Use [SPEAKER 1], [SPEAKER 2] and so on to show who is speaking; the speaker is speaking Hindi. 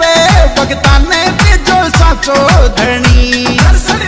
[SPEAKER 1] वे भगताने ते जो साचो धरणी।